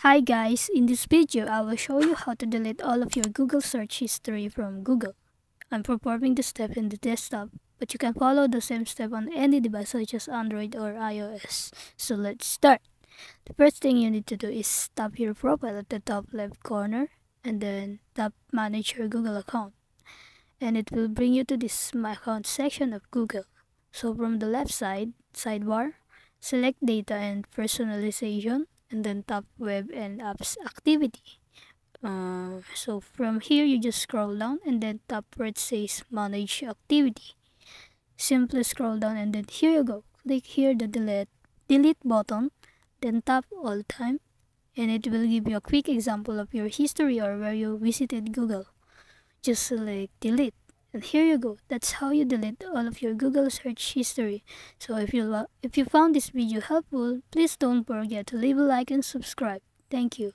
Hi guys, in this video I will show you how to delete all of your Google search history from Google. I'm performing the step in the desktop, but you can follow the same step on any device such as Android or iOS. So let's start. The first thing you need to do is tap your profile at the top left corner and then tap manage your Google account. And it will bring you to this my account section of Google. So from the left side, sidebar, select data and personalization and then tap web and apps activity. Uh, so from here you just scroll down and then where it says manage activity. Simply scroll down and then here you go. Click here the delete delete button then tap all time and it will give you a quick example of your history or where you visited google. Just select delete and here you go. That's how you delete all of your Google search history. So if you if you found this video helpful, please don't forget to leave a like and subscribe. Thank you.